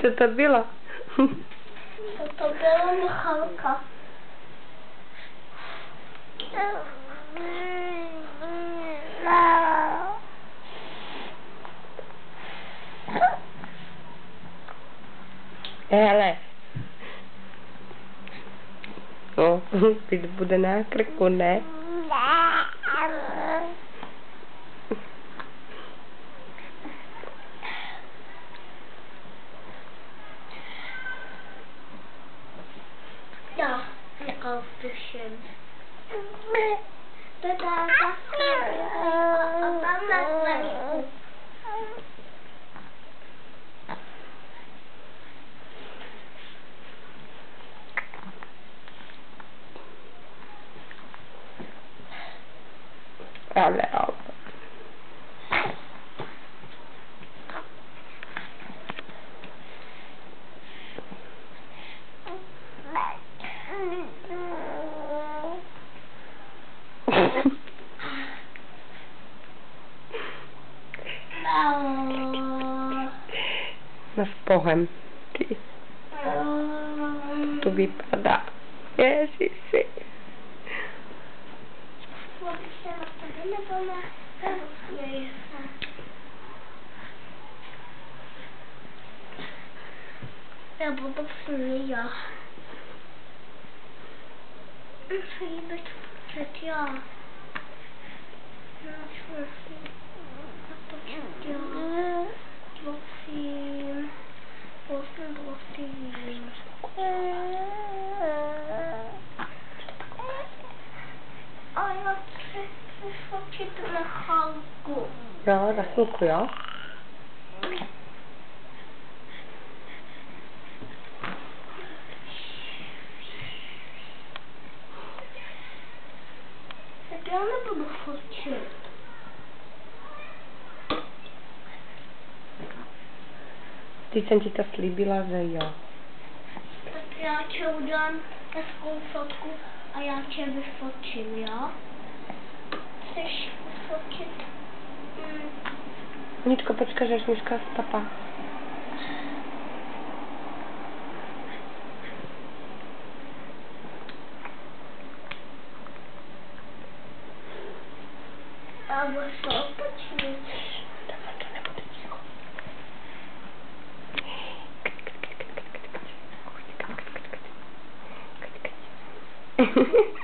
Ты табила? Табила Михалка. Ela é. No, teď bude na krku, ne? Ik ook tussen. Dat daar dat dan stavlja ovo. Masz pochem. Tu mi pa Ježiš. Ya bu da fırlıyor. Suyu bir tutuyor. Bakayım. Bakayım. Bakayım. халку. Ja, na chvilku, jo. Tak já nebudu fotit. Teď jsem ti to slíbila, že jo. Tak já tě udělám hezkou fotku a já tě vyfotím, jo? Niczko, podskażesz, Miszka, papa. A może opać mi? Hehehe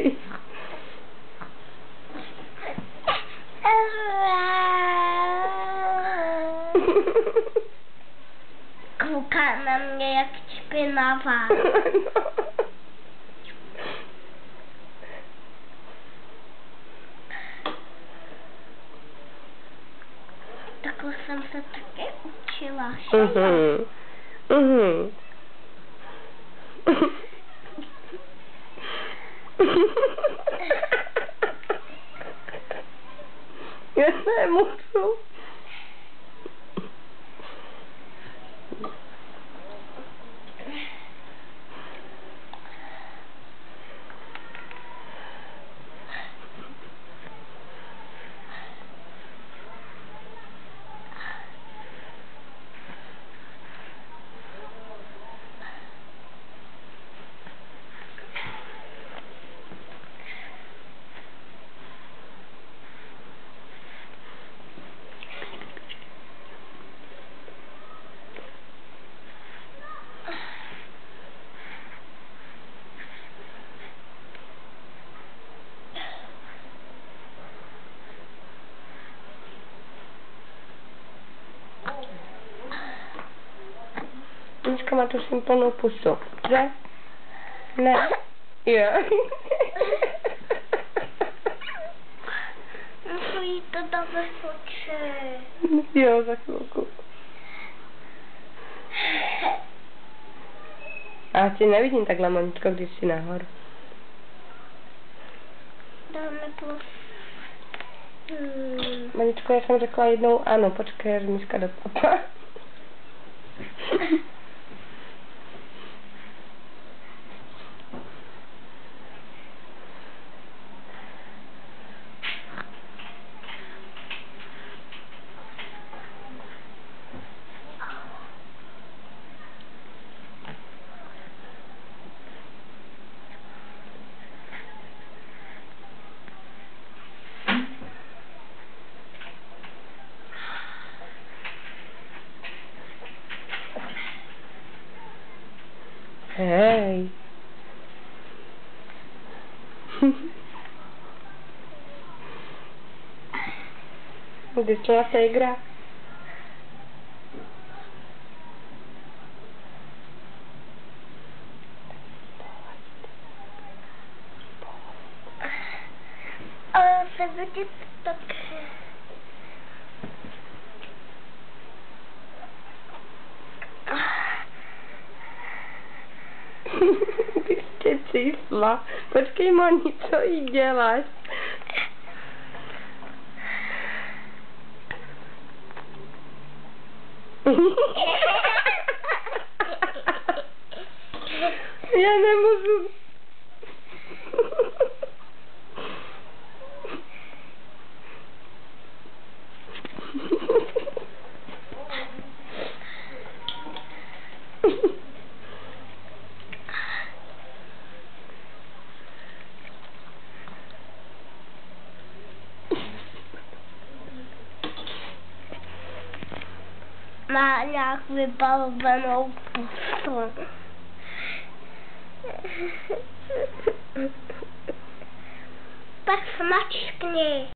Okej. Kuka na mnie jak ćpinawa. Taką sam se takie uczyła się. Mhm. Mhm. Já nemůžu. Teďka má tuším plnou pusu. Že? Ne? Jo. Musím jí to dáme foče. jo, za chvilku. A tě nevidím takhle, mamičko, když jsi nahoru. Dáme plus. Hmm. Mamičko, já jsem řekla jednou ano, počkej, až Miška Hey. Mogę jeszcze raz gra? Aa, sen. čísla. Počkej, Moni, co jí děláš? Já nemůžu. Nějak vybalvenou pusu. Tak smačkni.